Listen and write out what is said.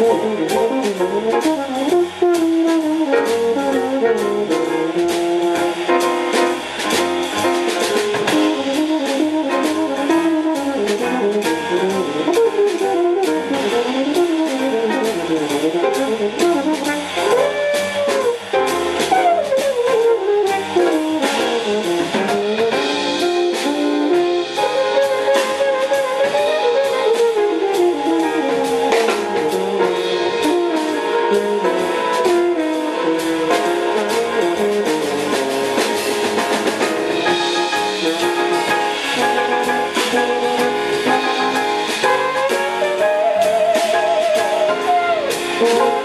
important Oh.